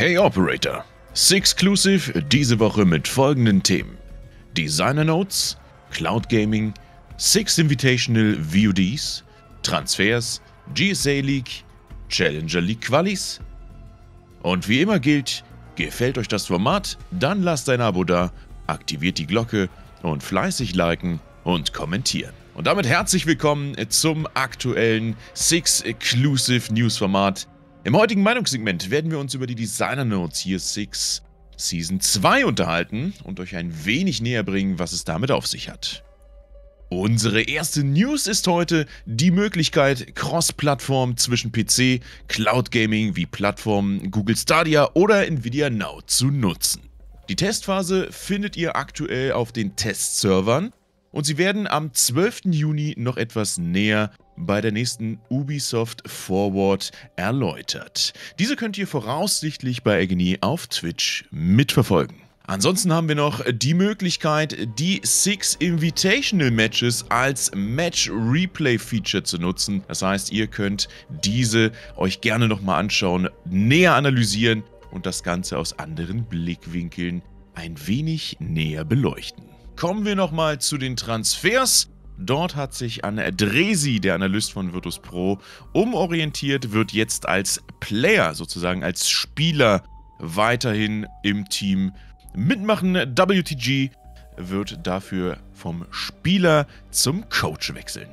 Hey Operator, Sixclusive diese Woche mit folgenden Themen: Designer Notes, Cloud Gaming, Six Invitational VODs, Transfers, GSA League, Challenger League Qualis. Und wie immer gilt, gefällt euch das Format, dann lasst ein Abo da, aktiviert die Glocke und fleißig liken und kommentieren. Und damit herzlich willkommen zum aktuellen Six Exclusive News Format. Im heutigen Meinungssegment werden wir uns über die Designer Notes hier Six Season 2 unterhalten und euch ein wenig näher bringen, was es damit auf sich hat. Unsere erste News ist heute die Möglichkeit, Cross-Plattform zwischen PC, Cloud Gaming wie Plattformen Google Stadia oder Nvidia Now zu nutzen. Die Testphase findet ihr aktuell auf den Testservern und sie werden am 12. Juni noch etwas näher bei der nächsten Ubisoft Forward erläutert. Diese könnt ihr voraussichtlich bei Agony auf Twitch mitverfolgen. Ansonsten haben wir noch die Möglichkeit, die Six Invitational Matches als Match Replay Feature zu nutzen. Das heißt, ihr könnt diese euch gerne nochmal anschauen, näher analysieren und das Ganze aus anderen Blickwinkeln ein wenig näher beleuchten. Kommen wir nochmal zu den Transfers. Dort hat sich an Dresi, der Analyst von Virtus Pro, umorientiert, wird jetzt als Player, sozusagen als Spieler, weiterhin im Team mitmachen. WTG wird dafür vom Spieler zum Coach wechseln.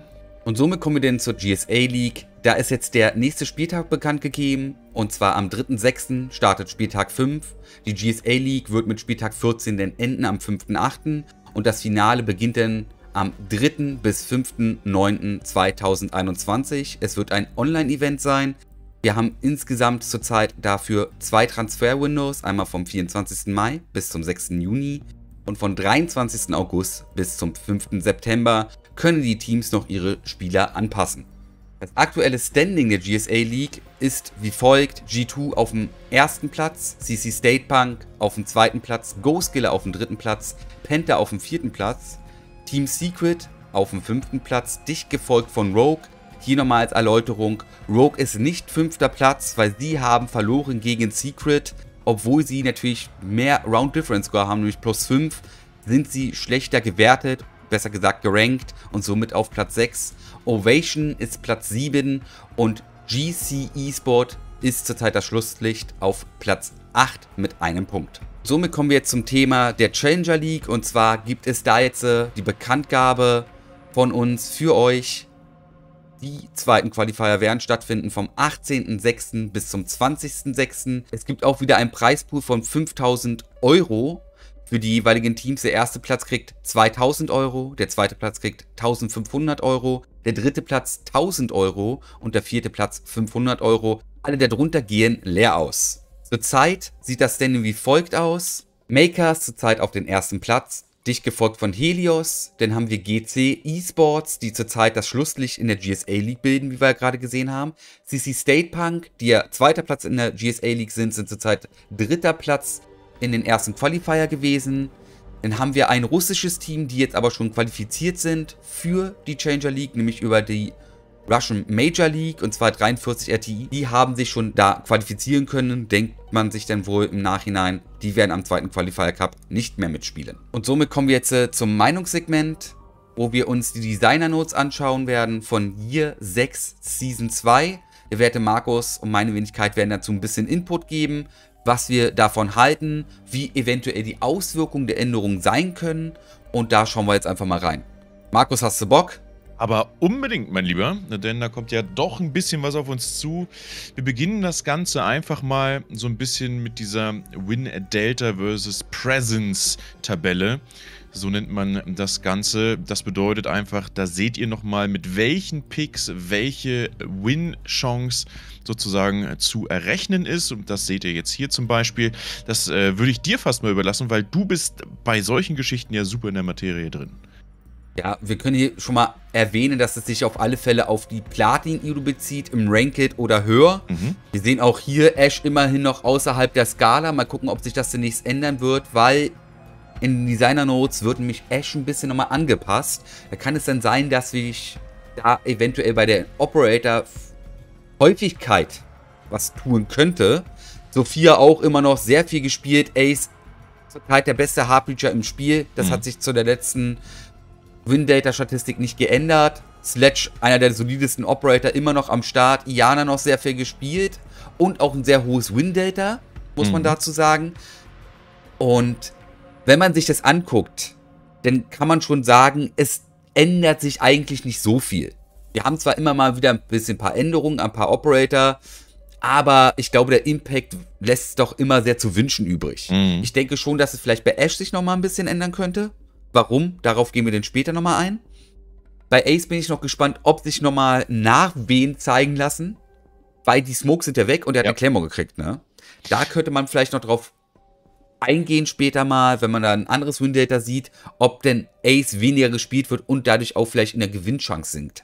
Und somit kommen wir denn zur GSA League. Da ist jetzt der nächste Spieltag bekannt gegeben. Und zwar am 3.6. startet Spieltag 5. Die GSA League wird mit Spieltag 14 dann enden am 5.8. Und das Finale beginnt dann am 3. bis 5.9.2021. Es wird ein Online-Event sein. Wir haben insgesamt zurzeit dafür zwei Transfer-Windows, einmal vom 24. Mai bis zum 6. Juni und von 23. August bis zum 5. September können die Teams noch ihre Spieler anpassen. Das aktuelle Standing der GSA League ist wie folgt. G2 auf dem ersten Platz, CC State Punk auf dem zweiten Platz, GoSkiller auf dem dritten Platz, Penta auf dem vierten Platz, Team Secret auf dem fünften Platz, dicht gefolgt von Rogue, hier nochmal als Erläuterung, Rogue ist nicht fünfter Platz, weil sie haben verloren gegen Secret. Obwohl sie natürlich mehr Round Difference Score haben, nämlich plus 5, sind sie schlechter gewertet, besser gesagt gerankt und somit auf Platz 6. Ovation ist Platz 7 und GC eSport ist zurzeit das Schlusslicht auf Platz 8 mit einem Punkt. Somit kommen wir jetzt zum Thema der Challenger League und zwar gibt es da jetzt äh, die Bekanntgabe von uns für euch, die zweiten Qualifier werden stattfinden vom 18.06. bis zum 20.06. Es gibt auch wieder einen Preispool von 5000 Euro für die jeweiligen Teams. Der erste Platz kriegt 2000 Euro, der zweite Platz kriegt 1500 Euro, der dritte Platz 1000 Euro und der vierte Platz 500 Euro. Alle darunter gehen leer aus. Zurzeit sieht das denn wie folgt aus. Makers zurzeit auf den ersten Platz, dicht gefolgt von Helios. Dann haben wir GC Esports, die zurzeit das Schlusslicht in der GSA League bilden, wie wir ja gerade gesehen haben. CC State Punk, die ja zweiter Platz in der GSA League sind, sind zurzeit dritter Platz in den ersten Qualifier gewesen. Dann haben wir ein russisches Team, die jetzt aber schon qualifiziert sind für die Changer League, nämlich über die Russian Major League und zwar 43 RTI. Die haben sich schon da qualifizieren können, denkt man sich dann wohl im Nachhinein. Die werden am zweiten Qualifier Cup nicht mehr mitspielen. Und somit kommen wir jetzt äh, zum Meinungssegment, wo wir uns die Designer Notes anschauen werden von Year 6 Season 2. Der werte Markus und meine Wenigkeit werden dazu ein bisschen Input geben, was wir davon halten, wie eventuell die Auswirkungen der Änderungen sein können. Und da schauen wir jetzt einfach mal rein. Markus, hast du Bock? Aber unbedingt, mein Lieber, denn da kommt ja doch ein bisschen was auf uns zu. Wir beginnen das Ganze einfach mal so ein bisschen mit dieser Win-Delta versus Presence-Tabelle. So nennt man das Ganze. Das bedeutet einfach, da seht ihr nochmal, mit welchen Picks welche Win-Chance sozusagen zu errechnen ist. Und das seht ihr jetzt hier zum Beispiel. Das äh, würde ich dir fast mal überlassen, weil du bist bei solchen Geschichten ja super in der Materie drin. Ja, wir können hier schon mal erwähnen, dass es sich auf alle Fälle auf die Platin-Elo bezieht, im Ranked oder höher. Mhm. Wir sehen auch hier Ash immerhin noch außerhalb der Skala. Mal gucken, ob sich das demnächst ändern wird, weil in den Designer Notes wird nämlich Ash ein bisschen nochmal angepasst. Da kann es dann sein, dass ich da eventuell bei der Operator Häufigkeit was tun könnte. Sophia auch immer noch sehr viel gespielt. Ace zurzeit der beste Hardbreacher im Spiel. Das mhm. hat sich zu der letzten Win-Data-Statistik nicht geändert. Sledge, einer der solidesten Operator, immer noch am Start. Iana noch sehr viel gespielt. Und auch ein sehr hohes Win-Data, muss mhm. man dazu sagen. Und wenn man sich das anguckt, dann kann man schon sagen, es ändert sich eigentlich nicht so viel. Wir haben zwar immer mal wieder ein bisschen ein paar Änderungen, ein paar Operator, aber ich glaube, der Impact lässt doch immer sehr zu wünschen übrig. Mhm. Ich denke schon, dass es vielleicht bei Ash sich nochmal ein bisschen ändern könnte. Warum? Darauf gehen wir dann später nochmal ein. Bei Ace bin ich noch gespannt, ob sich nochmal Nachwehen zeigen lassen. Weil die Smokes sind ja weg und er hat ja. eine Klemmung gekriegt, ne? Da könnte man vielleicht noch drauf eingehen später mal, wenn man da ein anderes Windata sieht, ob denn Ace weniger gespielt wird und dadurch auch vielleicht in der Gewinnchance sinkt.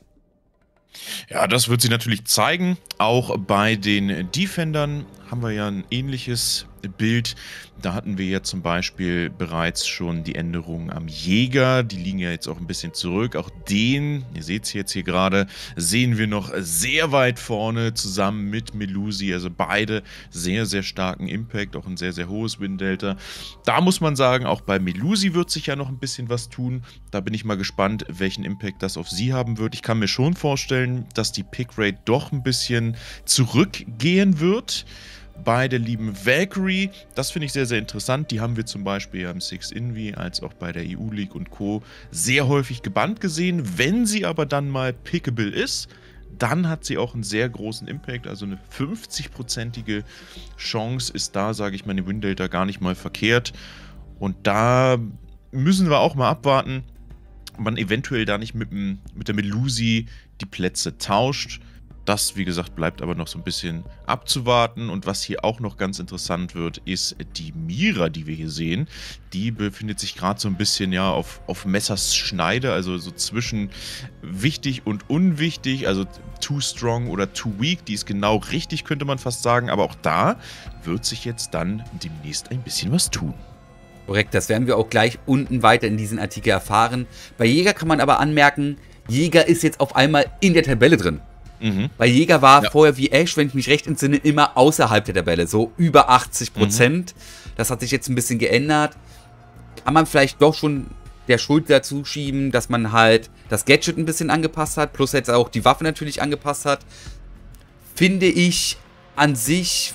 Ja, das wird sich natürlich zeigen. Auch bei den Defendern haben wir ja ein ähnliches Bild. Da hatten wir ja zum Beispiel bereits schon die Änderungen am Jäger. Die liegen ja jetzt auch ein bisschen zurück. Auch den, ihr seht es jetzt hier gerade, sehen wir noch sehr weit vorne zusammen mit Melusi. Also beide sehr, sehr starken Impact, auch ein sehr, sehr hohes Win-Delta. Da muss man sagen, auch bei Melusi wird sich ja noch ein bisschen was tun. Da bin ich mal gespannt, welchen Impact das auf sie haben wird. Ich kann mir schon vorstellen, dass die Pickrate doch ein bisschen zurückgehen wird bei der lieben Valkyrie. Das finde ich sehr, sehr interessant. Die haben wir zum Beispiel im Six Invi als auch bei der EU League und Co. sehr häufig gebannt gesehen. Wenn sie aber dann mal pickable ist, dann hat sie auch einen sehr großen Impact. Also eine 50-prozentige Chance ist da, sage ich mal, in Windelta gar nicht mal verkehrt. Und da müssen wir auch mal abwarten, ob man eventuell da nicht mit, mit der Melusi die Plätze tauscht. Das, wie gesagt, bleibt aber noch so ein bisschen abzuwarten. Und was hier auch noch ganz interessant wird, ist die Mira, die wir hier sehen. Die befindet sich gerade so ein bisschen ja auf, auf Messers Schneide, also so zwischen wichtig und unwichtig, also too strong oder too weak. Die ist genau richtig, könnte man fast sagen. Aber auch da wird sich jetzt dann demnächst ein bisschen was tun. Korrekt, das werden wir auch gleich unten weiter in diesem Artikel erfahren. Bei Jäger kann man aber anmerken, Jäger ist jetzt auf einmal in der Tabelle drin. Mhm. Weil Jäger war ja. vorher wie Ash, wenn ich mich recht entsinne, immer außerhalb der Tabelle, so über 80 Prozent. Mhm. Das hat sich jetzt ein bisschen geändert. Kann man vielleicht doch schon der Schuld dazu schieben, dass man halt das Gadget ein bisschen angepasst hat, plus jetzt auch die Waffe natürlich angepasst hat. Finde ich an sich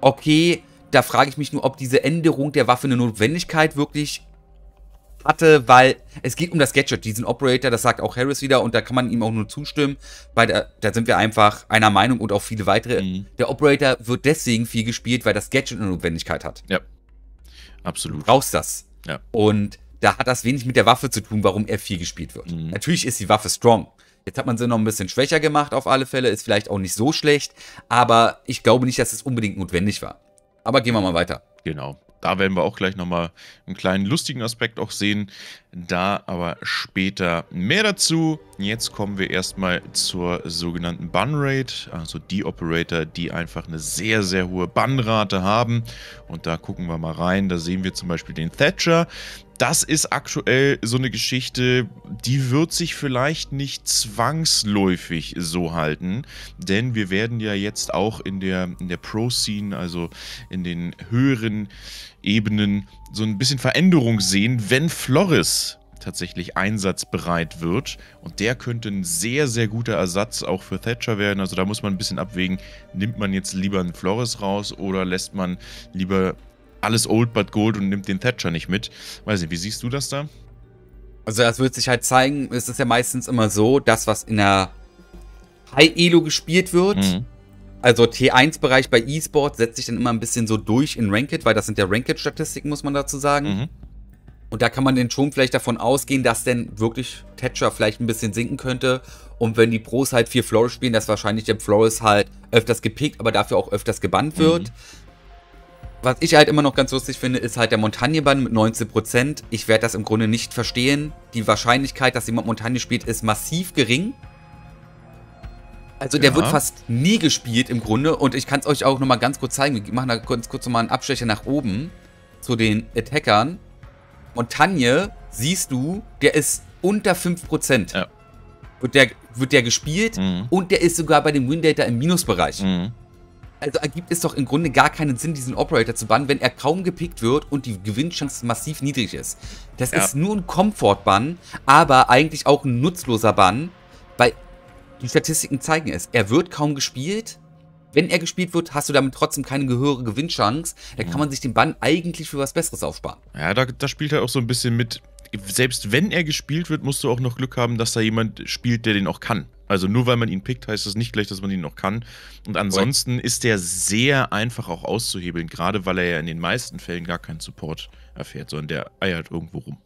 okay. Da frage ich mich nur, ob diese Änderung der Waffe eine Notwendigkeit wirklich hatte, weil es geht um das Gadget, diesen Operator, das sagt auch Harris wieder und da kann man ihm auch nur zustimmen, weil da, da sind wir einfach einer Meinung und auch viele weitere. Mhm. Der Operator wird deswegen viel gespielt, weil das Gadget eine Notwendigkeit hat. Ja, absolut. Du brauchst das. Ja. Und da hat das wenig mit der Waffe zu tun, warum er viel gespielt wird. Mhm. Natürlich ist die Waffe strong. Jetzt hat man sie noch ein bisschen schwächer gemacht auf alle Fälle, ist vielleicht auch nicht so schlecht, aber ich glaube nicht, dass es unbedingt notwendig war. Aber gehen wir mal weiter. Genau. Da werden wir auch gleich nochmal einen kleinen lustigen Aspekt auch sehen. Da aber später mehr dazu. Jetzt kommen wir erstmal zur sogenannten Bun-Rate, also die Operator, die einfach eine sehr, sehr hohe Bannrate haben. Und da gucken wir mal rein. Da sehen wir zum Beispiel den Thatcher das ist aktuell so eine Geschichte, die wird sich vielleicht nicht zwangsläufig so halten, denn wir werden ja jetzt auch in der, in der Pro-Scene, also in den höheren Ebenen, so ein bisschen Veränderung sehen, wenn Flores tatsächlich einsatzbereit wird. Und der könnte ein sehr, sehr guter Ersatz auch für Thatcher werden. Also da muss man ein bisschen abwägen, nimmt man jetzt lieber einen Flores raus oder lässt man lieber alles old but gold und nimmt den Thatcher nicht mit. Weiß nicht, wie siehst du das da? Also das wird sich halt zeigen, es ist ja meistens immer so, das, was in der High Elo gespielt wird, mhm. also T1-Bereich bei E-Sport, setzt sich dann immer ein bisschen so durch in Ranked, weil das sind ja Ranked-Statistiken, muss man dazu sagen. Mhm. Und da kann man dann schon vielleicht davon ausgehen, dass denn wirklich Thatcher vielleicht ein bisschen sinken könnte. Und wenn die Pros halt vier Flores spielen, dass wahrscheinlich der Flores halt öfters gepickt, aber dafür auch öfters gebannt wird. Mhm was ich halt immer noch ganz lustig finde, ist halt der Montagne-Bann mit 19%. Ich werde das im Grunde nicht verstehen. Die Wahrscheinlichkeit, dass jemand Montagne spielt, ist massiv gering. Also der ja. wird fast nie gespielt im Grunde. Und ich kann es euch auch nochmal ganz kurz zeigen. Wir machen da ganz kurz nochmal einen Abstecher nach oben zu den Attackern. Montagne, siehst du, der ist unter 5%. Ja. Wird, der, wird der gespielt mhm. und der ist sogar bei dem Windata im Minusbereich. Mhm. Also ergibt es doch im Grunde gar keinen Sinn, diesen Operator zu bannen, wenn er kaum gepickt wird und die Gewinnchance massiv niedrig ist. Das ja. ist nur ein Komfort-Bann, aber eigentlich auch ein nutzloser Bann, weil die Statistiken zeigen es. Er wird kaum gespielt. Wenn er gespielt wird, hast du damit trotzdem keine höhere Gewinnchance. Da kann man sich den Bann eigentlich für was Besseres aufsparen. Ja, da, da spielt er auch so ein bisschen mit. Selbst wenn er gespielt wird, musst du auch noch Glück haben, dass da jemand spielt, der den auch kann. Also nur weil man ihn pickt, heißt das nicht gleich, dass man ihn noch kann. Und ansonsten ist der sehr einfach auch auszuhebeln, gerade weil er ja in den meisten Fällen gar keinen Support erfährt, sondern der eiert irgendwo rum.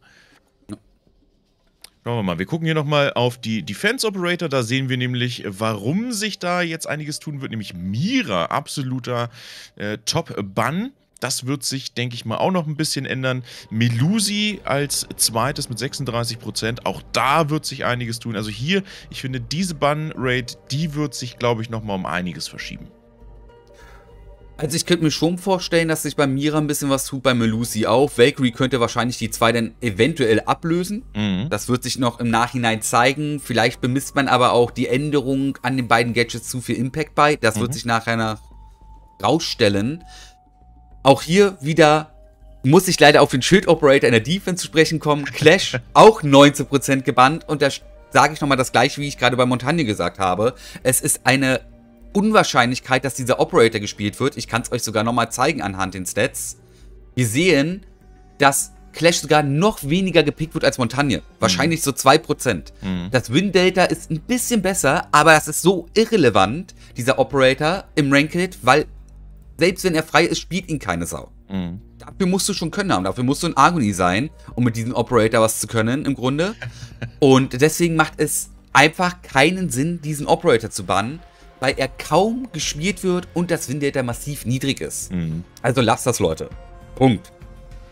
Schauen wir mal, wir gucken hier nochmal auf die Defense Operator, da sehen wir nämlich, warum sich da jetzt einiges tun wird, nämlich Mira, absoluter äh, Top-Bann. Das wird sich, denke ich mal, auch noch ein bisschen ändern. Melusi als zweites mit 36%. Auch da wird sich einiges tun. Also hier, ich finde, diese Bun-Rate, die wird sich, glaube ich, nochmal um einiges verschieben. Also ich könnte mir schon vorstellen, dass sich bei Mira ein bisschen was tut, bei Melusi auch. Valkyrie könnte wahrscheinlich die zwei dann eventuell ablösen. Mhm. Das wird sich noch im Nachhinein zeigen. Vielleicht bemisst man aber auch die Änderung an den beiden Gadgets zu viel Impact bei. Das mhm. wird sich nachher nach rausstellen. Auch hier wieder muss ich leider auf den Schild Operator in der Defense zu sprechen kommen. Clash auch 19% gebannt und da sage ich nochmal das gleiche, wie ich gerade bei Montagne gesagt habe. Es ist eine Unwahrscheinlichkeit, dass dieser Operator gespielt wird. Ich kann es euch sogar nochmal zeigen anhand den Stats. Wir sehen, dass Clash sogar noch weniger gepickt wird als Montagne. Wahrscheinlich mhm. so 2%. Mhm. Das Win-Delta ist ein bisschen besser, aber das ist so irrelevant, dieser Operator im Ranked, weil selbst wenn er frei ist, spielt ihn keine Sau. Mhm. Dafür musst du schon können haben. Dafür musst du ein Agony sein, um mit diesem Operator was zu können, im Grunde. Und deswegen macht es einfach keinen Sinn, diesen Operator zu bannen, weil er kaum gespielt wird und das Win-Data massiv niedrig ist. Mhm. Also lasst das, Leute. Punkt.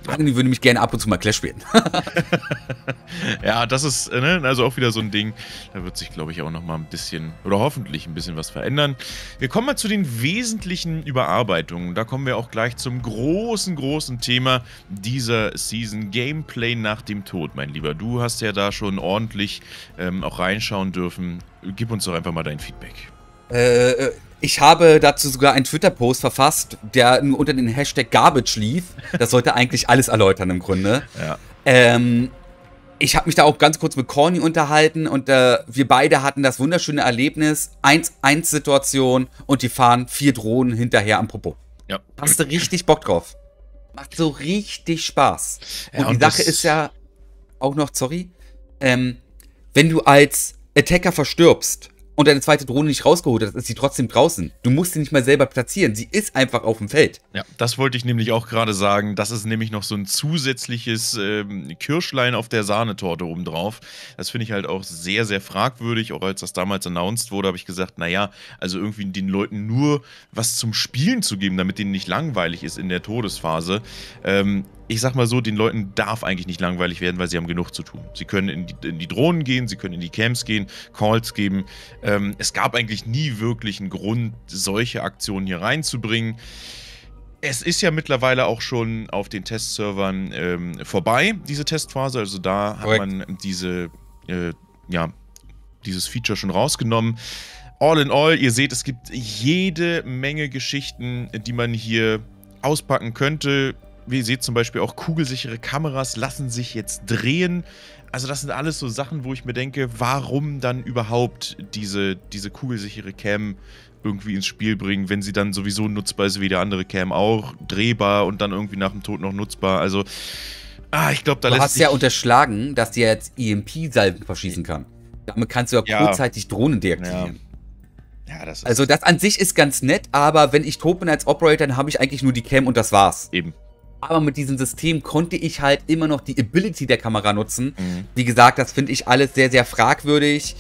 Agni würde mich gerne ab und zu mal Clash spielen. ja, das ist äh, ne, also auch wieder so ein Ding. Da wird sich, glaube ich, auch noch mal ein bisschen oder hoffentlich ein bisschen was verändern. Wir kommen mal zu den wesentlichen Überarbeitungen. Da kommen wir auch gleich zum großen, großen Thema dieser Season. Gameplay nach dem Tod, mein Lieber. Du hast ja da schon ordentlich ähm, auch reinschauen dürfen. Gib uns doch einfach mal dein Feedback. Äh, äh ich habe dazu sogar einen Twitter-Post verfasst, der unter den Hashtag Garbage lief. Das sollte eigentlich alles erläutern im Grunde. Ja. Ähm, ich habe mich da auch ganz kurz mit Corny unterhalten und äh, wir beide hatten das wunderschöne Erlebnis, 1-1-Situation und die fahren vier Drohnen hinterher am Popo. Ja. Hast du richtig Bock drauf. Macht so richtig Spaß. Und, ja, und die Sache ist ja auch noch, sorry, ähm, wenn du als Attacker verstirbst und deine zweite Drohne nicht rausgeholt hast, ist sie trotzdem draußen. Du musst sie nicht mal selber platzieren. Sie ist einfach auf dem Feld. Ja, das wollte ich nämlich auch gerade sagen. Das ist nämlich noch so ein zusätzliches ähm, Kirschlein auf der Sahnetorte obendrauf. Das finde ich halt auch sehr, sehr fragwürdig. Auch als das damals announced wurde, habe ich gesagt, naja, also irgendwie den Leuten nur was zum Spielen zu geben, damit denen nicht langweilig ist in der Todesphase. Ähm, ich sag mal so, den Leuten darf eigentlich nicht langweilig werden, weil sie haben genug zu tun. Sie können in die, in die Drohnen gehen, sie können in die Camps gehen, Calls geben. Ähm, es gab eigentlich nie wirklich einen Grund, solche Aktionen hier reinzubringen. Es ist ja mittlerweile auch schon auf den Testservern ähm, vorbei, diese Testphase. Also da Correct. hat man diese, äh, ja, dieses Feature schon rausgenommen. All in all, ihr seht, es gibt jede Menge Geschichten, die man hier auspacken könnte wie ihr seht zum Beispiel auch kugelsichere Kameras lassen sich jetzt drehen. Also das sind alles so Sachen, wo ich mir denke, warum dann überhaupt diese, diese kugelsichere Cam irgendwie ins Spiel bringen, wenn sie dann sowieso nutzbar ist wie der andere Cam auch, drehbar und dann irgendwie nach dem Tod noch nutzbar. Also, ah, ich glaube, da du lässt hast ja unterschlagen, dass die jetzt EMP-Salven verschießen kann. Damit kannst du ja, ja. kurzzeitig Drohnen deaktivieren. Ja. Ja, das also das an sich ist ganz nett, aber wenn ich tot bin als Operator, dann habe ich eigentlich nur die Cam und das war's. Eben. Aber mit diesem System konnte ich halt immer noch die Ability der Kamera nutzen. Mhm. Wie gesagt, das finde ich alles sehr, sehr fragwürdig.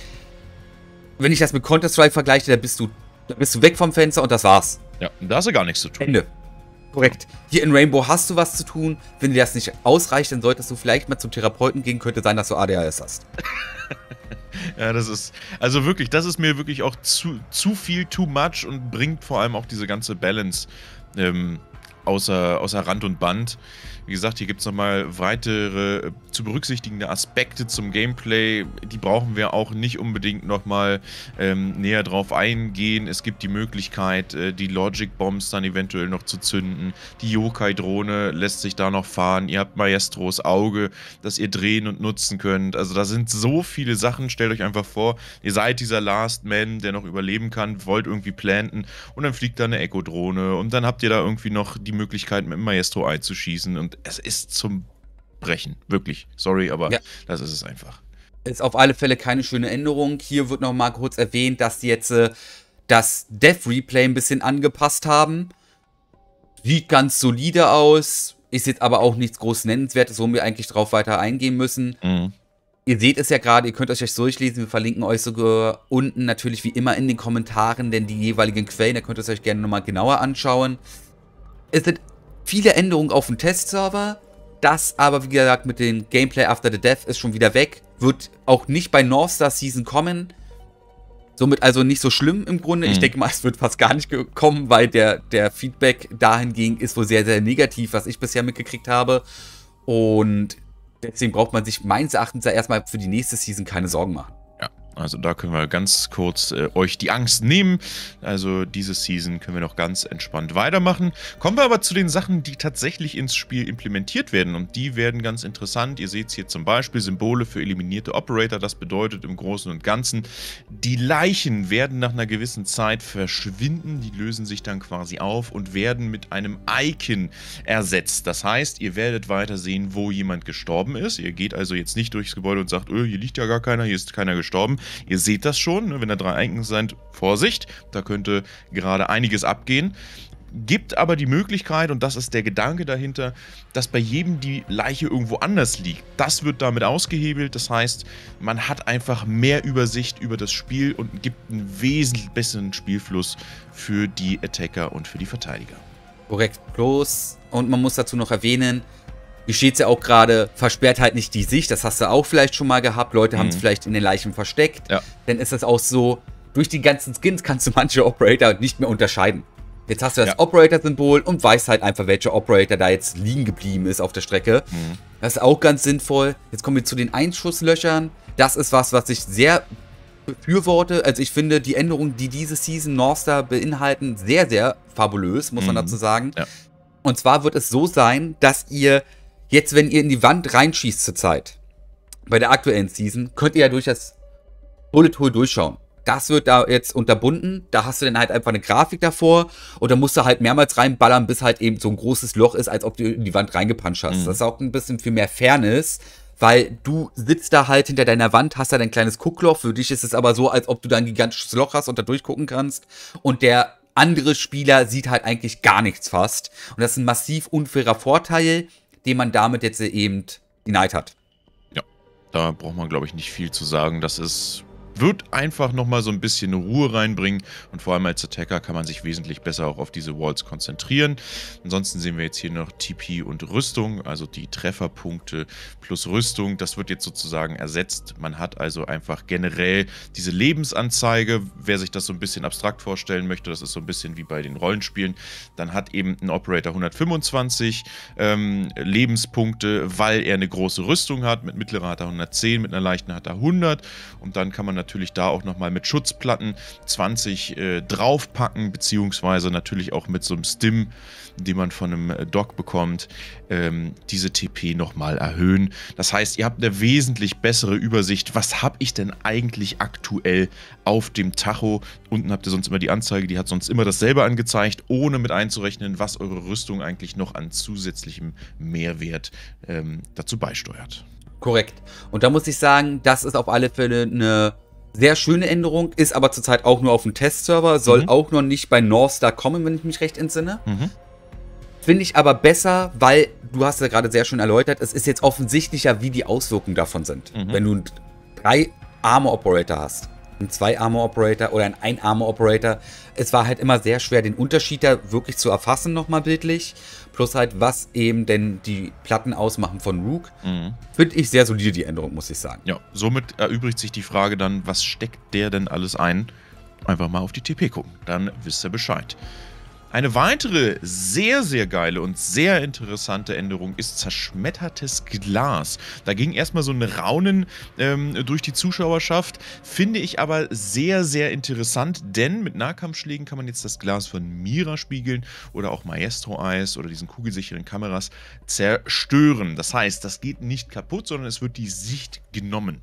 Wenn ich das mit Counter-Strike vergleiche, da bist du, da bist du weg vom Fenster und das war's. Ja, da hast du gar nichts zu tun. Ende. Korrekt. Hier in Rainbow hast du was zu tun. Wenn dir das nicht ausreicht, dann solltest du vielleicht mal zum Therapeuten gehen. Könnte sein, dass du ADHS hast. ja, das ist, also wirklich, das ist mir wirklich auch zu, zu viel, too much und bringt vor allem auch diese ganze Balance ähm, außer, außer Rand und Band. Wie gesagt, hier gibt es nochmal weitere äh, zu berücksichtigende Aspekte zum Gameplay. Die brauchen wir auch nicht unbedingt nochmal ähm, näher drauf eingehen. Es gibt die Möglichkeit, äh, die Logic Bombs dann eventuell noch zu zünden. Die Yokai-Drohne lässt sich da noch fahren. Ihr habt Maestros Auge, das ihr drehen und nutzen könnt. Also da sind so viele Sachen. Stellt euch einfach vor, ihr seid dieser Last Man, der noch überleben kann, wollt irgendwie planten und dann fliegt da eine Echo-Drohne und dann habt ihr da irgendwie noch die Möglichkeit, mit dem Maestro einzuschießen und es ist zum Brechen. Wirklich. Sorry, aber ja. das ist es einfach. Ist auf alle Fälle keine schöne Änderung. Hier wird noch mal kurz erwähnt, dass die jetzt äh, das Death Replay ein bisschen angepasst haben. Sieht ganz solide aus. Ist jetzt aber auch nichts groß Nennenswertes, wo wir eigentlich drauf weiter eingehen müssen. Mhm. Ihr seht es ja gerade, ihr könnt euch durchlesen. Wir verlinken euch sogar unten natürlich wie immer in den Kommentaren, denn die jeweiligen Quellen, da könnt ihr es euch gerne nochmal genauer anschauen. Es sind viele Änderungen auf dem Testserver. Das aber, wie gesagt, mit dem Gameplay After the Death ist schon wieder weg. Wird auch nicht bei North Star Season kommen. Somit also nicht so schlimm im Grunde. Mhm. Ich denke mal, es wird fast gar nicht kommen, weil der, der Feedback dahingegen ist wohl sehr, sehr negativ, was ich bisher mitgekriegt habe. Und deswegen braucht man sich meines Erachtens ja erstmal für die nächste Season keine Sorgen machen. Also da können wir ganz kurz äh, euch die Angst nehmen. Also diese Season können wir noch ganz entspannt weitermachen. Kommen wir aber zu den Sachen, die tatsächlich ins Spiel implementiert werden. Und die werden ganz interessant. Ihr seht hier zum Beispiel Symbole für eliminierte Operator. Das bedeutet im Großen und Ganzen, die Leichen werden nach einer gewissen Zeit verschwinden. Die lösen sich dann quasi auf und werden mit einem Icon ersetzt. Das heißt, ihr werdet weiter sehen, wo jemand gestorben ist. Ihr geht also jetzt nicht durchs Gebäude und sagt, öh, hier liegt ja gar keiner, hier ist keiner gestorben Ihr seht das schon, ne, wenn da drei Icons sind, Vorsicht, da könnte gerade einiges abgehen gibt aber die Möglichkeit, und das ist der Gedanke dahinter, dass bei jedem die Leiche irgendwo anders liegt. Das wird damit ausgehebelt, das heißt, man hat einfach mehr Übersicht über das Spiel und gibt einen wesentlich besseren Spielfluss für die Attacker und für die Verteidiger. Korrekt, bloß, und man muss dazu noch erwähnen, hier steht es ja auch gerade, versperrt halt nicht die Sicht. Das hast du auch vielleicht schon mal gehabt. Leute mhm. haben es vielleicht in den Leichen versteckt. Ja. Dann ist es auch so, durch die ganzen Skins kannst du manche Operator nicht mehr unterscheiden. Jetzt hast du das ja. Operator-Symbol und weißt halt einfach, welcher Operator da jetzt liegen geblieben ist auf der Strecke. Mhm. Das ist auch ganz sinnvoll. Jetzt kommen wir zu den Einschusslöchern. Das ist was, was ich sehr befürworte. Also ich finde die Änderungen, die diese Season Northstar beinhalten, sehr, sehr fabulös, muss mhm. man dazu sagen. Ja. Und zwar wird es so sein, dass ihr Jetzt, wenn ihr in die Wand reinschießt zurzeit, bei der aktuellen Season, könnt ihr ja durch das Bullet Hole durchschauen. Das wird da jetzt unterbunden. Da hast du dann halt einfach eine Grafik davor und da musst du halt mehrmals reinballern, bis halt eben so ein großes Loch ist, als ob du in die Wand reingepanscht hast. Mhm. Das ist auch ein bisschen für mehr Fairness, weil du sitzt da halt hinter deiner Wand, hast da dein kleines Guckloch. Für dich ist es aber so, als ob du da ein gigantisches Loch hast und da durchgucken kannst. Und der andere Spieler sieht halt eigentlich gar nichts fast. Und das ist ein massiv unfairer Vorteil den man damit jetzt eben denied hat. Ja, da braucht man, glaube ich, nicht viel zu sagen. Das ist wird einfach nochmal so ein bisschen Ruhe reinbringen und vor allem als Attacker kann man sich wesentlich besser auch auf diese Walls konzentrieren. Ansonsten sehen wir jetzt hier noch TP und Rüstung, also die Trefferpunkte plus Rüstung. Das wird jetzt sozusagen ersetzt. Man hat also einfach generell diese Lebensanzeige. Wer sich das so ein bisschen abstrakt vorstellen möchte, das ist so ein bisschen wie bei den Rollenspielen, dann hat eben ein Operator 125 ähm, Lebenspunkte, weil er eine große Rüstung hat. Mit mittlerer hat er 110, mit einer leichten hat er 100 und dann kann man natürlich natürlich da auch nochmal mit Schutzplatten 20 äh, draufpacken, beziehungsweise natürlich auch mit so einem Stim, den man von einem äh, Dock bekommt, ähm, diese TP nochmal erhöhen. Das heißt, ihr habt eine wesentlich bessere Übersicht. Was habe ich denn eigentlich aktuell auf dem Tacho? Unten habt ihr sonst immer die Anzeige, die hat sonst immer dasselbe angezeigt, ohne mit einzurechnen, was eure Rüstung eigentlich noch an zusätzlichem Mehrwert ähm, dazu beisteuert. Korrekt. Und da muss ich sagen, das ist auf alle Fälle eine sehr schöne Änderung, ist aber zurzeit auch nur auf dem Testserver, soll mhm. auch noch nicht bei Northstar kommen, wenn ich mich recht entsinne. Mhm. Finde ich aber besser, weil du hast ja gerade sehr schön erläutert, es ist jetzt offensichtlicher, wie die Auswirkungen davon sind. Mhm. Wenn du drei Armor Operator hast, ein zwei Armor Operator oder ein ein Armor Operator, es war halt immer sehr schwer, den Unterschied da wirklich zu erfassen, nochmal bildlich. Plus halt, was eben denn die Platten ausmachen von Rook. Mhm. Finde ich sehr solide, die Änderung, muss ich sagen. Ja, somit erübrigt sich die Frage dann, was steckt der denn alles ein? Einfach mal auf die TP gucken, dann wisst ihr Bescheid. Eine weitere sehr, sehr geile und sehr interessante Änderung ist zerschmettertes Glas. Da ging erstmal so ein Raunen ähm, durch die Zuschauerschaft, finde ich aber sehr, sehr interessant, denn mit Nahkampfschlägen kann man jetzt das Glas von Mira spiegeln oder auch Maestro Eyes oder diesen kugelsicheren Kameras zerstören. Das heißt, das geht nicht kaputt, sondern es wird die Sicht genommen.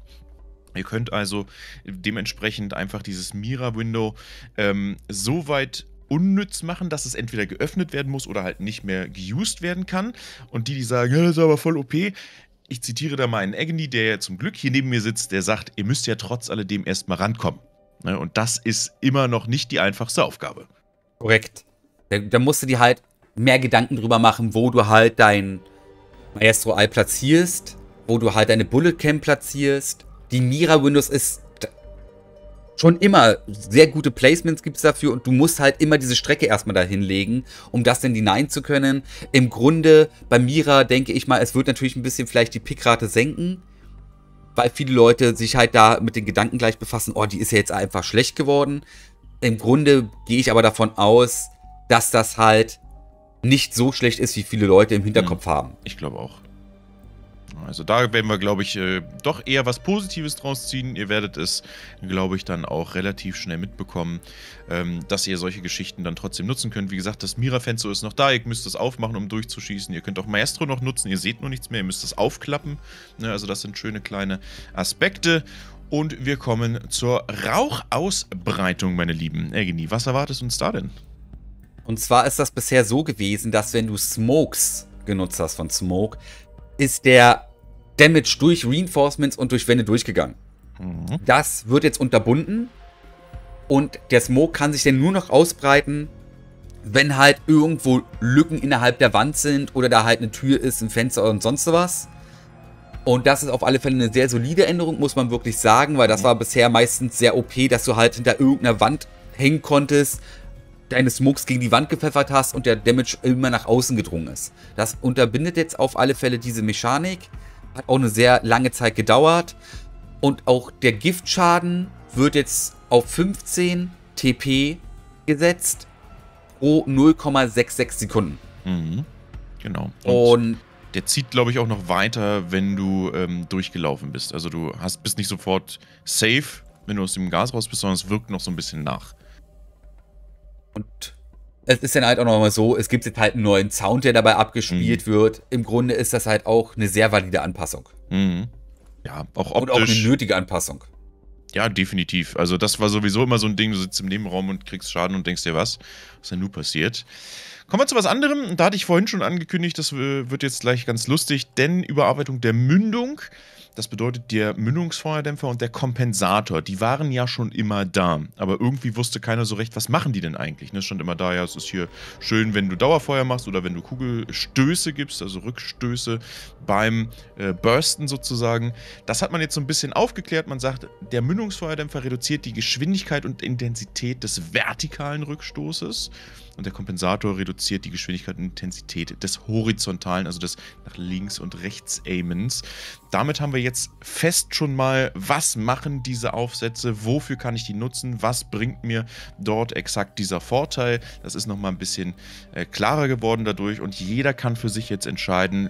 Ihr könnt also dementsprechend einfach dieses Mira-Window ähm, so weit unnütz machen, dass es entweder geöffnet werden muss oder halt nicht mehr geused werden kann. Und die, die sagen, ja, das ist aber voll OP, ich zitiere da mal einen Agony, der zum Glück hier neben mir sitzt, der sagt, ihr müsst ja trotz alledem erstmal rankommen. Ne, und das ist immer noch nicht die einfachste Aufgabe. Korrekt. Da, da musst du dir halt mehr Gedanken drüber machen, wo du halt dein Maestro Eye platzierst, wo du halt deine Bullet Cam platzierst. Die Mira Windows ist schon immer sehr gute Placements gibt es dafür und du musst halt immer diese Strecke erstmal dahin legen, um das dann denyen zu können. Im Grunde bei Mira denke ich mal, es wird natürlich ein bisschen vielleicht die Pickrate senken, weil viele Leute sich halt da mit den Gedanken gleich befassen, oh, die ist ja jetzt einfach schlecht geworden. Im Grunde gehe ich aber davon aus, dass das halt nicht so schlecht ist, wie viele Leute im Hinterkopf hm, haben. Ich glaube auch. Also da werden wir, glaube ich, äh, doch eher was Positives draus ziehen. Ihr werdet es, glaube ich, dann auch relativ schnell mitbekommen, ähm, dass ihr solche Geschichten dann trotzdem nutzen könnt. Wie gesagt, das Mira-Fenster ist noch da. Ihr müsst es aufmachen, um durchzuschießen. Ihr könnt auch Maestro noch nutzen. Ihr seht nur nichts mehr. Ihr müsst es aufklappen. Ne, also das sind schöne kleine Aspekte. Und wir kommen zur Rauchausbreitung, meine Lieben. Egini, was erwartet uns da denn? Und zwar ist das bisher so gewesen, dass wenn du Smokes genutzt hast von Smoke, ist der Damage durch Reinforcements und durch Wände durchgegangen. Mhm. Das wird jetzt unterbunden und der Smoke kann sich dann nur noch ausbreiten, wenn halt irgendwo Lücken innerhalb der Wand sind oder da halt eine Tür ist, ein Fenster und sonst was. Und das ist auf alle Fälle eine sehr solide Änderung, muss man wirklich sagen, weil das mhm. war bisher meistens sehr OP, dass du halt hinter irgendeiner Wand hängen konntest, deine Smokes gegen die Wand gepfeffert hast und der Damage immer nach außen gedrungen ist. Das unterbindet jetzt auf alle Fälle diese Mechanik. Hat auch eine sehr lange Zeit gedauert. Und auch der Giftschaden wird jetzt auf 15 TP gesetzt pro 0,66 Sekunden. Mhm. Genau. Und, und, der zieht, glaube ich, auch noch weiter, wenn du ähm, durchgelaufen bist. Also du hast, bist nicht sofort safe, wenn du aus dem Gas raus bist, sondern es wirkt noch so ein bisschen nach. Und es ist dann halt auch nochmal so, es gibt jetzt halt einen neuen Sound, der dabei abgespielt mhm. wird. Im Grunde ist das halt auch eine sehr valide Anpassung. Mhm. Ja, auch optisch. Und auch eine nötige Anpassung. Ja, definitiv. Also das war sowieso immer so ein Ding, du sitzt im Nebenraum und kriegst Schaden und denkst dir, was? Was ist denn nun passiert? Kommen wir zu was anderem. Da hatte ich vorhin schon angekündigt, das wird jetzt gleich ganz lustig, denn Überarbeitung der Mündung das bedeutet, der Mündungsfeuerdämpfer und der Kompensator, die waren ja schon immer da. Aber irgendwie wusste keiner so recht, was machen die denn eigentlich? Ne? Stand immer da, ja, es ist hier schön, wenn du Dauerfeuer machst oder wenn du Kugelstöße gibst, also Rückstöße beim äh, Bursten sozusagen. Das hat man jetzt so ein bisschen aufgeklärt. Man sagt, der Mündungsfeuerdämpfer reduziert die Geschwindigkeit und Intensität des vertikalen Rückstoßes und der Kompensator reduziert die Geschwindigkeit und Intensität des horizontalen, also des nach links und rechts Aimens. Damit haben wir jetzt fest schon mal, was machen diese Aufsätze, wofür kann ich die nutzen, was bringt mir dort exakt dieser Vorteil. Das ist nochmal ein bisschen äh, klarer geworden dadurch und jeder kann für sich jetzt entscheiden,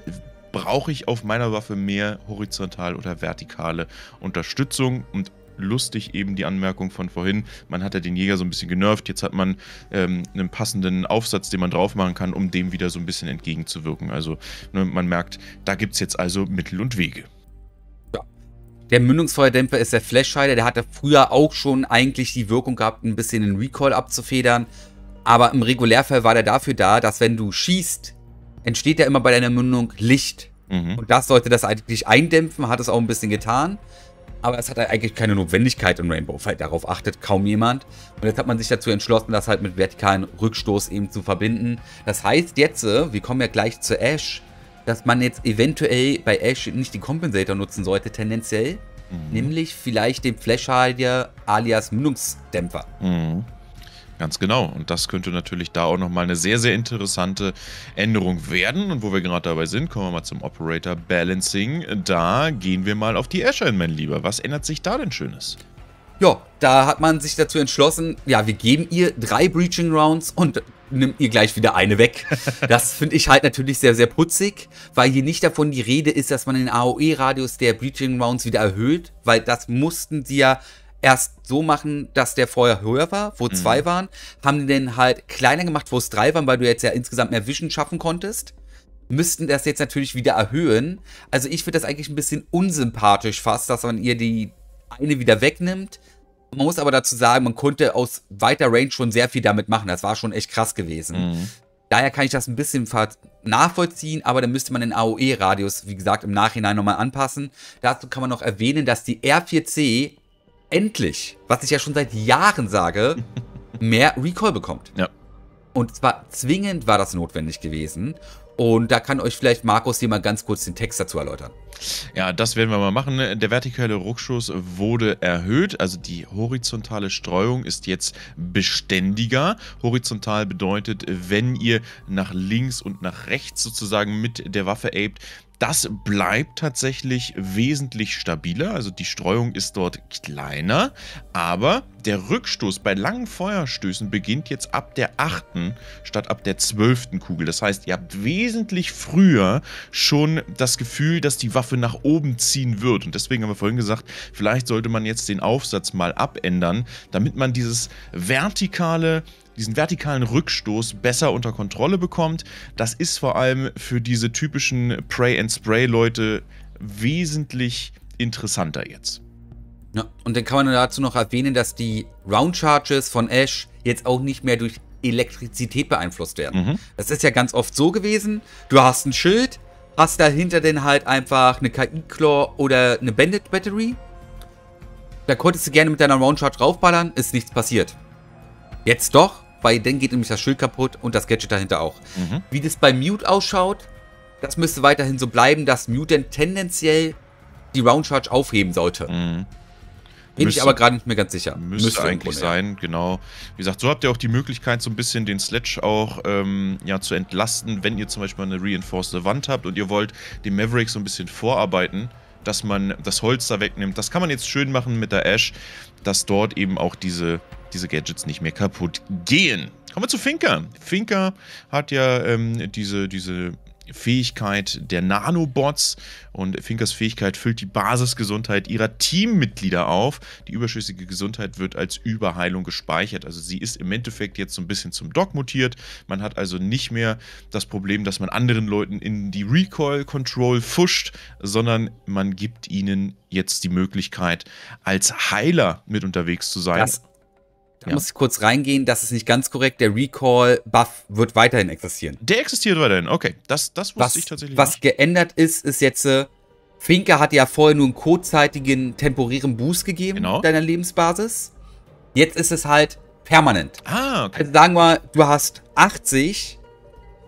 brauche ich auf meiner Waffe mehr horizontal oder vertikale Unterstützung und lustig eben die Anmerkung von vorhin. Man hat ja den Jäger so ein bisschen genervt. Jetzt hat man ähm, einen passenden Aufsatz, den man drauf machen kann, um dem wieder so ein bisschen entgegenzuwirken. Also ne, man merkt, da gibt es jetzt also Mittel und Wege. Ja. Der Mündungsfeuerdämpfer ist der Flashhider. Der hatte früher auch schon eigentlich die Wirkung gehabt, ein bisschen den Recoil abzufedern. Aber im Regulärfall war der dafür da, dass wenn du schießt, entsteht ja immer bei deiner Mündung Licht. Mhm. Und das sollte das eigentlich eindämpfen, hat es auch ein bisschen getan aber es hat eigentlich keine Notwendigkeit im Rainbow Fight. Darauf achtet kaum jemand. Und jetzt hat man sich dazu entschlossen, das halt mit vertikalen Rückstoß eben zu verbinden. Das heißt jetzt, äh, wir kommen ja gleich zu Ash, dass man jetzt eventuell bei Ash nicht den Compensator nutzen sollte, tendenziell. Mhm. Nämlich vielleicht den Flash Hider alias Mündungsdämpfer. Mhm. Ganz genau. Und das könnte natürlich da auch nochmal eine sehr, sehr interessante Änderung werden. Und wo wir gerade dabei sind, kommen wir mal zum Operator Balancing. Da gehen wir mal auf die Asher mein Lieber. Was ändert sich da denn Schönes? Ja, da hat man sich dazu entschlossen, ja, wir geben ihr drei Breaching Rounds und nimmt ihr gleich wieder eine weg. Das finde ich halt natürlich sehr, sehr putzig, weil hier nicht davon die Rede ist, dass man den AOE-Radius der Breaching Rounds wieder erhöht, weil das mussten sie ja erst so machen, dass der vorher höher war, wo mhm. zwei waren. Haben die den halt kleiner gemacht, wo es drei waren, weil du jetzt ja insgesamt mehr Vision schaffen konntest. Müssten das jetzt natürlich wieder erhöhen. Also ich finde das eigentlich ein bisschen unsympathisch fast, dass man ihr die eine wieder wegnimmt man muss aber dazu sagen, man konnte aus weiter Range schon sehr viel damit machen. Das war schon echt krass gewesen. Mhm. Daher kann ich das ein bisschen nachvollziehen, aber dann müsste man den AOE-Radius, wie gesagt, im Nachhinein nochmal anpassen. Dazu kann man noch erwähnen, dass die R4C endlich, was ich ja schon seit Jahren sage, mehr Recall bekommt. Ja. Und zwar zwingend war das notwendig gewesen. Und da kann euch vielleicht Markus hier mal ganz kurz den Text dazu erläutern. Ja, das werden wir mal machen. Der vertikale Rückstoß wurde erhöht, also die horizontale Streuung ist jetzt beständiger. Horizontal bedeutet, wenn ihr nach links und nach rechts sozusagen mit der Waffe abt, das bleibt tatsächlich wesentlich stabiler, also die Streuung ist dort kleiner, aber der Rückstoß bei langen Feuerstößen beginnt jetzt ab der achten statt ab der zwölften Kugel. Das heißt, ihr habt wesentlich früher schon das Gefühl, dass die Waffe nach oben ziehen wird. Und deswegen haben wir vorhin gesagt, vielleicht sollte man jetzt den Aufsatz mal abändern, damit man dieses vertikale diesen vertikalen Rückstoß besser unter Kontrolle bekommt. Das ist vor allem für diese typischen Pray-and-Spray-Leute wesentlich interessanter jetzt. Ja, und dann kann man dazu noch erwähnen, dass die Round Charges von Ash jetzt auch nicht mehr durch Elektrizität beeinflusst werden. Mhm. Das ist ja ganz oft so gewesen. Du hast ein Schild, hast dahinter dann halt einfach eine KI-Claw oder eine Bandit Battery. Da konntest du gerne mit deiner Round Charge raufballern, ist nichts passiert. Jetzt doch, weil dann geht nämlich das Schild kaputt und das Gadget dahinter auch. Mhm. Wie das bei Mute ausschaut, das müsste weiterhin so bleiben, dass Mute dann tendenziell die Round Charge aufheben sollte. Mhm. Bin müsste, ich aber gerade nicht mehr ganz sicher. Müsste, müsste eigentlich sein, ja. genau. Wie gesagt, so habt ihr auch die Möglichkeit, so ein bisschen den Sledge auch ähm, ja, zu entlasten, wenn ihr zum Beispiel eine reinforced Wand habt und ihr wollt dem Maverick so ein bisschen vorarbeiten, dass man das Holz da wegnimmt. Das kann man jetzt schön machen mit der Ash, dass dort eben auch diese diese Gadgets nicht mehr kaputt gehen. Kommen wir zu Finker. Finker hat ja ähm, diese, diese Fähigkeit der Nanobots und Finkers Fähigkeit füllt die Basisgesundheit ihrer Teammitglieder auf. Die überschüssige Gesundheit wird als Überheilung gespeichert. Also sie ist im Endeffekt jetzt so ein bisschen zum Doc mutiert. Man hat also nicht mehr das Problem, dass man anderen Leuten in die Recoil Control fuscht, sondern man gibt ihnen jetzt die Möglichkeit, als Heiler mit unterwegs zu sein. Das da ja. muss ich kurz reingehen, das ist nicht ganz korrekt. Der Recall-Buff wird weiterhin existieren. Der existiert weiterhin, okay. Das, das wusste was, ich tatsächlich Was nicht. geändert ist, ist jetzt, äh, Finke hat ja vorher nur einen kurzzeitigen, temporären Boost gegeben genau. deiner Lebensbasis. Jetzt ist es halt permanent. Ah, okay. Also sagen wir, du hast 80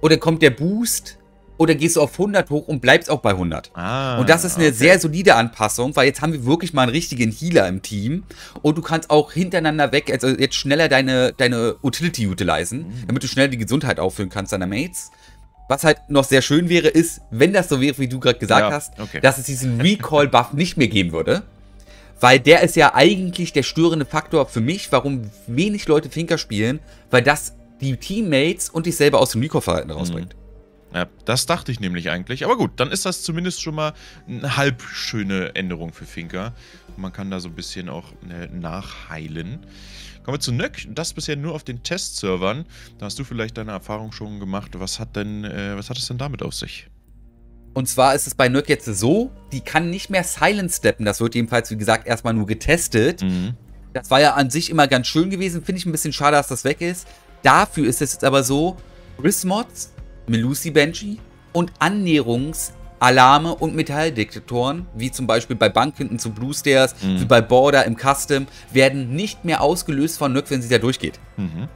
oder kommt der Boost oder gehst du auf 100 hoch und bleibst auch bei 100. Ah, und das ist eine okay. sehr solide Anpassung, weil jetzt haben wir wirklich mal einen richtigen Healer im Team und du kannst auch hintereinander weg, also jetzt schneller deine, deine Utility utilisen, mhm. damit du schnell die Gesundheit auffüllen kannst deiner Mates. Was halt noch sehr schön wäre, ist, wenn das so wäre, wie du gerade gesagt ja, hast, okay. dass es diesen Recall-Buff nicht mehr geben würde. Weil der ist ja eigentlich der störende Faktor für mich, warum wenig Leute Finker spielen, weil das die Teammates und dich selber aus dem Recall-Verhalten rausbringt. Mhm. Ja, das dachte ich nämlich eigentlich. Aber gut, dann ist das zumindest schon mal eine halb schöne Änderung für Finker. Man kann da so ein bisschen auch äh, nachheilen. Kommen wir zu Nöck. Das bisher nur auf den Testservern. Da hast du vielleicht deine Erfahrung schon gemacht. Was hat denn, äh, was hat es denn damit auf sich? Und zwar ist es bei Nöck jetzt so, die kann nicht mehr Silent steppen. Das wird jedenfalls, wie gesagt, erstmal nur getestet. Mhm. Das war ja an sich immer ganz schön gewesen. Finde ich ein bisschen schade, dass das weg ist. Dafür ist es jetzt aber so, Rissmods Melusi Banshee und Annäherungsalarme und Metalldetektoren, wie zum Beispiel bei Bankhinten zu Blue Stairs, mhm. wie bei Border im Custom, werden nicht mehr ausgelöst von Nöck, wenn sie da durchgeht. Mhm.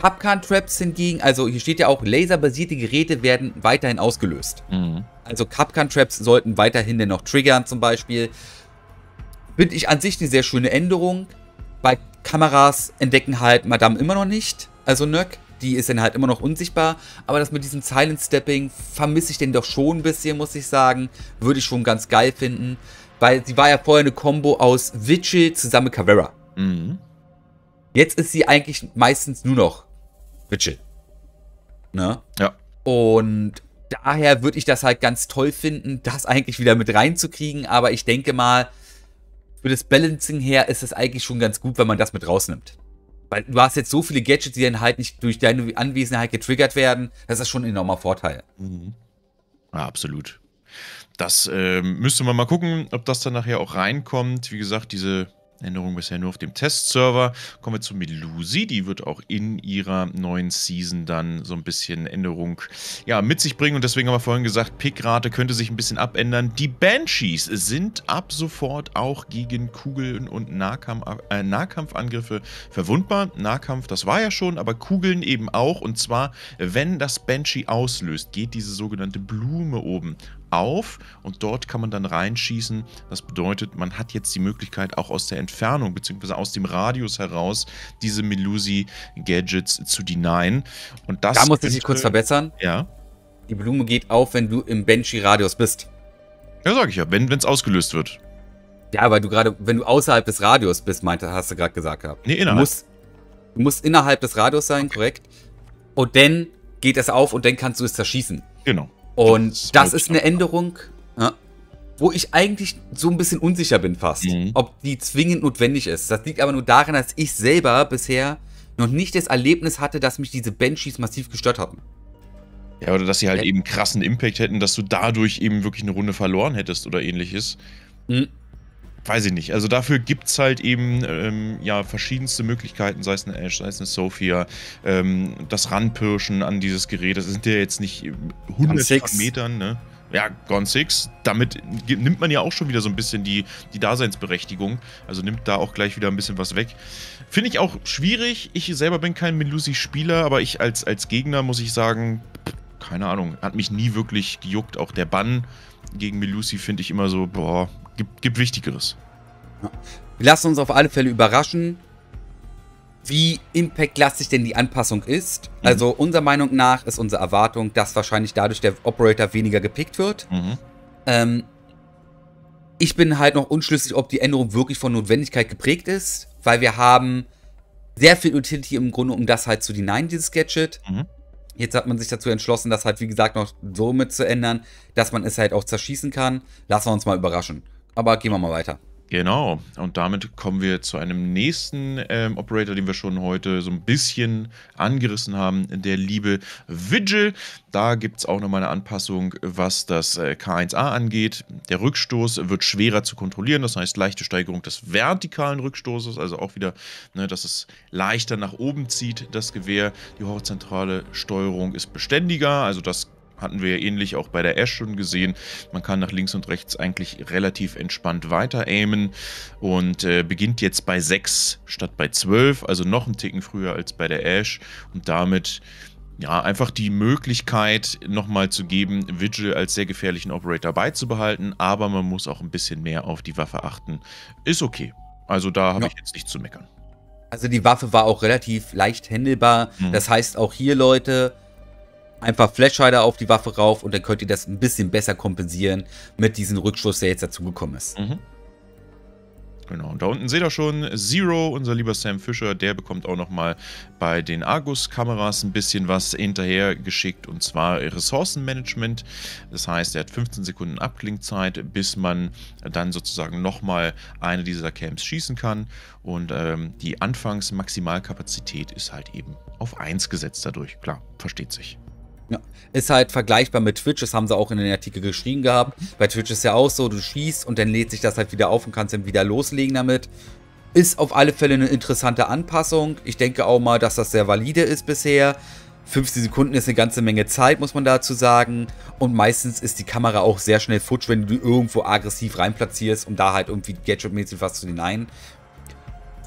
Capcan-Traps hingegen, also hier steht ja auch, laserbasierte Geräte werden weiterhin ausgelöst. Mhm. Also Capcan-Traps sollten weiterhin dennoch triggern zum Beispiel. Finde ich an sich eine sehr schöne Änderung. Bei Kameras entdecken halt Madame immer noch nicht, also Nöck die ist dann halt immer noch unsichtbar. Aber das mit diesem Silent Stepping vermisse ich den doch schon ein bisschen, muss ich sagen. Würde ich schon ganz geil finden. Weil sie war ja vorher eine Combo aus Vigil zusammen mit Caveira. Mhm. Jetzt ist sie eigentlich meistens nur noch Vigil. Ne? Ja. Und daher würde ich das halt ganz toll finden, das eigentlich wieder mit reinzukriegen. Aber ich denke mal, für das Balancing her ist es eigentlich schon ganz gut, wenn man das mit rausnimmt. Weil du hast jetzt so viele Gadgets, die dann halt nicht durch deine Anwesenheit getriggert werden. Das ist schon ein enormer Vorteil. Mhm. Ja, absolut. Das äh, müsste man mal gucken, ob das dann nachher auch reinkommt. Wie gesagt, diese Änderung bisher nur auf dem Testserver. Kommen wir zu Melusi. Die wird auch in ihrer neuen Season dann so ein bisschen Änderung ja, mit sich bringen. Und deswegen haben wir vorhin gesagt, Pickrate könnte sich ein bisschen abändern. Die Banshees sind ab sofort auch gegen Kugeln und Nahkampf, äh, Nahkampfangriffe verwundbar. Nahkampf, das war ja schon, aber Kugeln eben auch. Und zwar, wenn das Banshee auslöst, geht diese sogenannte Blume oben auf und dort kann man dann reinschießen. Das bedeutet, man hat jetzt die Möglichkeit, auch aus der Entfernung bzw. aus dem Radius heraus diese Melusi-Gadgets zu denyen. Und das da muss ich dich kurz verbessern. Ja. Die Blume geht auf, wenn du im Banshee-Radius bist. Ja, sag ich ja, wenn es ausgelöst wird. Ja, weil du gerade, wenn du außerhalb des Radius bist, meinte, hast du gerade gesagt gehabt. Nee, innerhalb. Du musst, du musst innerhalb des Radius sein, okay. korrekt. Und dann geht es auf und dann kannst du es zerschießen. Genau. Und das, das ist eine Änderung, ja, wo ich eigentlich so ein bisschen unsicher bin fast, mhm. ob die zwingend notwendig ist. Das liegt aber nur daran, dass ich selber bisher noch nicht das Erlebnis hatte, dass mich diese Banshees massiv gestört haben. Ja, oder dass sie halt ja. eben krassen Impact hätten, dass du dadurch eben wirklich eine Runde verloren hättest oder ähnliches. Mhm. Weiß ich nicht. Also dafür gibt es halt eben ähm, ja verschiedenste Möglichkeiten, sei es eine Ash, sei es eine Sophia, ähm, das Ranpirschen an dieses Gerät. Das sind ja jetzt nicht hunderte Metern, ne? Ja, Gone 6. Damit nimmt man ja auch schon wieder so ein bisschen die, die Daseinsberechtigung. Also nimmt da auch gleich wieder ein bisschen was weg. Finde ich auch schwierig. Ich selber bin kein Melusi-Spieler, aber ich als, als Gegner muss ich sagen, keine Ahnung, hat mich nie wirklich gejuckt. Auch der Bann gegen Melusi finde ich immer so, boah, gibt, gibt Wichtigeres. Wir lassen uns auf alle Fälle überraschen wie impactlastig denn die Anpassung ist. Mhm. Also unserer Meinung nach ist unsere Erwartung, dass wahrscheinlich dadurch der Operator weniger gepickt wird. Mhm. Ähm, ich bin halt noch unschlüssig, ob die Änderung wirklich von Notwendigkeit geprägt ist, weil wir haben sehr viel Utility im Grunde, um das halt zu denyen, dieses Gadget. Mhm. Jetzt hat man sich dazu entschlossen, das halt, wie gesagt, noch so mit zu ändern, dass man es halt auch zerschießen kann. Lassen wir uns mal überraschen. Aber gehen wir mal weiter. Genau, und damit kommen wir zu einem nächsten ähm, Operator, den wir schon heute so ein bisschen angerissen haben, der liebe Vigil. Da gibt es auch nochmal eine Anpassung, was das äh, K1A angeht. Der Rückstoß wird schwerer zu kontrollieren, das heißt leichte Steigerung des vertikalen Rückstoßes, also auch wieder, ne, dass es leichter nach oben zieht, das Gewehr. Die horizontale Steuerung ist beständiger, also das hatten wir ja ähnlich auch bei der Ash schon gesehen. Man kann nach links und rechts eigentlich relativ entspannt weiter aimen und äh, beginnt jetzt bei 6 statt bei 12, also noch einen Ticken früher als bei der Ash und damit ja, einfach die Möglichkeit nochmal zu geben, Vigil als sehr gefährlichen Operator beizubehalten, aber man muss auch ein bisschen mehr auf die Waffe achten. Ist okay. Also da habe ja. ich jetzt nichts zu meckern. Also die Waffe war auch relativ leicht händelbar. Mhm. Das heißt auch hier, Leute, einfach Flashhider auf die Waffe rauf und dann könnt ihr das ein bisschen besser kompensieren mit diesem Rückschluss, der jetzt dazugekommen ist. Mhm. Genau, und da unten seht ihr schon Zero, unser lieber Sam Fischer, der bekommt auch nochmal bei den Argus-Kameras ein bisschen was hinterher geschickt und zwar Ressourcenmanagement. Das heißt, er hat 15 Sekunden Abklingzeit, bis man dann sozusagen nochmal eine dieser Camps schießen kann und ähm, die Anfangs-Maximalkapazität ist halt eben auf 1 gesetzt dadurch. Klar, versteht sich. Ja. Ist halt vergleichbar mit Twitch, das haben sie auch in den Artikel geschrieben gehabt. Bei Twitch ist ja auch so, du schießt und dann lädt sich das halt wieder auf und kannst dann wieder loslegen damit. Ist auf alle Fälle eine interessante Anpassung. Ich denke auch mal, dass das sehr valide ist bisher. 15 Sekunden ist eine ganze Menge Zeit, muss man dazu sagen. Und meistens ist die Kamera auch sehr schnell futsch, wenn du irgendwo aggressiv reinplatzierst, um da halt irgendwie gadgetmäßig was zu hinein.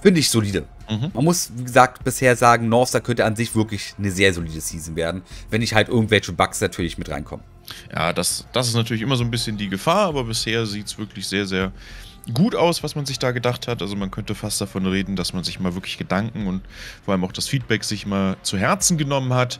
Finde ich solide. Mhm. Man muss, wie gesagt, bisher sagen, Northstar könnte an sich wirklich eine sehr solide Season werden, wenn nicht halt irgendwelche Bugs natürlich mit reinkommen. Ja, das, das ist natürlich immer so ein bisschen die Gefahr, aber bisher sieht es wirklich sehr, sehr gut aus, was man sich da gedacht hat. Also man könnte fast davon reden, dass man sich mal wirklich Gedanken und vor allem auch das Feedback sich mal zu Herzen genommen hat.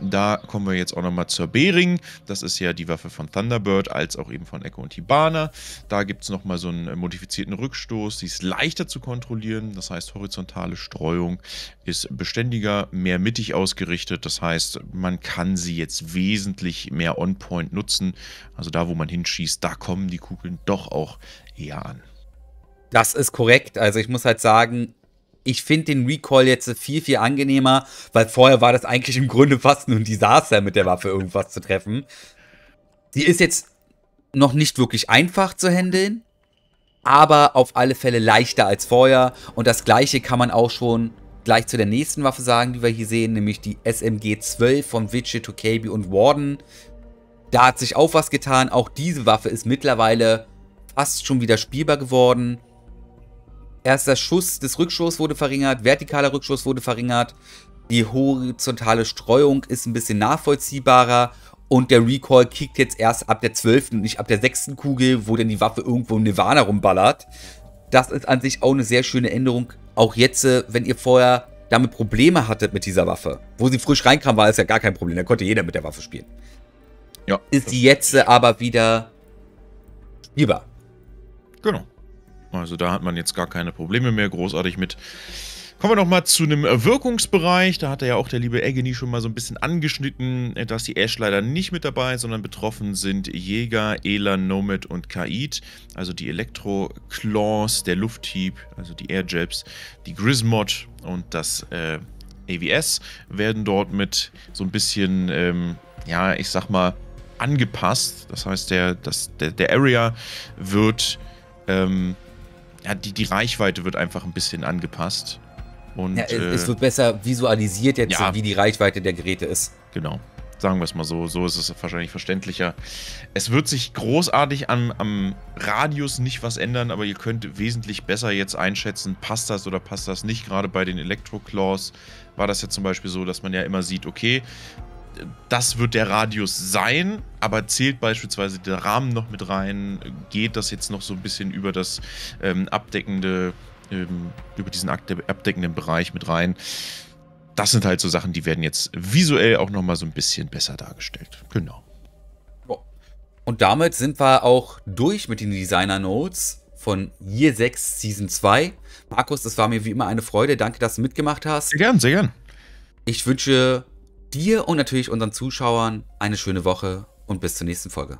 Da kommen wir jetzt auch nochmal zur Bering. Das ist ja die Waffe von Thunderbird, als auch eben von Echo und Hibana. Da gibt es nochmal so einen modifizierten Rückstoß. Sie ist leichter zu kontrollieren. Das heißt, horizontale Streuung ist beständiger, mehr mittig ausgerichtet. Das heißt, man kann sie jetzt wesentlich mehr on-point nutzen. Also da, wo man hinschießt, da kommen die Kugeln doch auch eher an. Das ist korrekt. Also ich muss halt sagen, ich finde den Recall jetzt viel, viel angenehmer, weil vorher war das eigentlich im Grunde fast nur ein Desaster, mit der Waffe irgendwas zu treffen. Sie ist jetzt noch nicht wirklich einfach zu handeln, aber auf alle Fälle leichter als vorher. Und das gleiche kann man auch schon gleich zu der nächsten Waffe sagen, die wir hier sehen, nämlich die SMG 12 von Vichy, Tokabi und Warden. Da hat sich auch was getan. Auch diese Waffe ist mittlerweile fast schon wieder spielbar geworden. Erster Schuss des Rückschusses wurde verringert, vertikaler Rückschuss wurde verringert, die horizontale Streuung ist ein bisschen nachvollziehbarer und der Recoil kickt jetzt erst ab der 12. und nicht ab der 6. Kugel, wo dann die Waffe irgendwo im Nirvana rumballert. Das ist an sich auch eine sehr schöne Änderung. Auch jetzt, äh, wenn ihr vorher damit Probleme hattet mit dieser Waffe, wo sie frisch reinkam, war es ja gar kein Problem. Da konnte jeder mit der Waffe spielen. Ja. Ist die jetzt aber wieder spielbar. Genau. Also da hat man jetzt gar keine Probleme mehr großartig mit. Kommen wir nochmal zu einem Wirkungsbereich. Da hat ja auch der liebe Egeni schon mal so ein bisschen angeschnitten, dass die Ash leider nicht mit dabei, sondern betroffen sind Jäger, Elan, Nomad und Kaid. Also die Elektro-Claws, der Lufthieb, also die Airjabs, die Grismod und das äh, AVS werden dort mit so ein bisschen, ähm, ja, ich sag mal, angepasst. Das heißt, der, das, der, der Area wird ähm, ja, die, die Reichweite wird einfach ein bisschen angepasst. Und, ja, es äh, wird besser visualisiert jetzt, ja, wie die Reichweite der Geräte ist. Genau. Sagen wir es mal so, so ist es wahrscheinlich verständlicher. Es wird sich großartig am, am Radius nicht was ändern, aber ihr könnt wesentlich besser jetzt einschätzen, passt das oder passt das nicht. Gerade bei den Elektro-Claws war das ja zum Beispiel so, dass man ja immer sieht, okay, das wird der Radius sein, aber zählt beispielsweise der Rahmen noch mit rein? Geht das jetzt noch so ein bisschen über das ähm, abdeckende, ähm, über diesen abdeckenden Bereich mit rein? Das sind halt so Sachen, die werden jetzt visuell auch nochmal so ein bisschen besser dargestellt. Genau. Und damit sind wir auch durch mit den Designer Notes von Year 6 Season 2. Markus, das war mir wie immer eine Freude. Danke, dass du mitgemacht hast. Sehr gern, sehr gern. Ich wünsche dir und natürlich unseren Zuschauern eine schöne Woche und bis zur nächsten Folge.